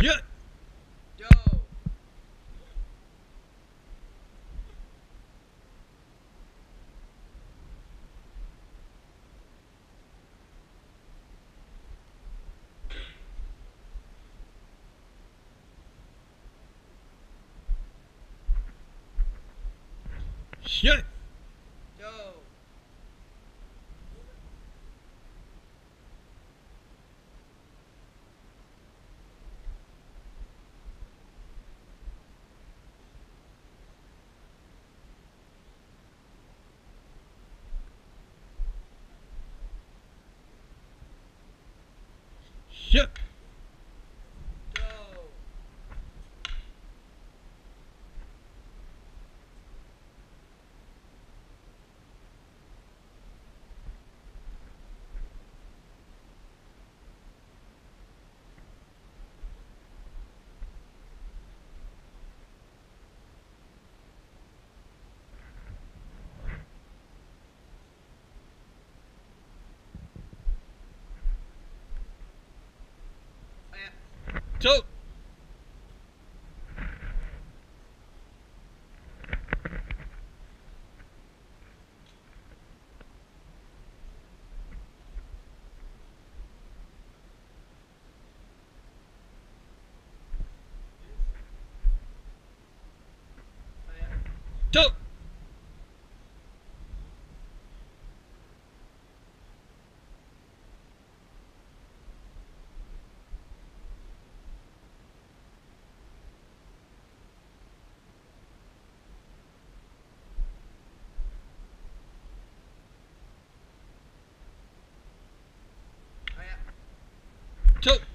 Shit! Go. Shit! Shit! ちちょっ。Two!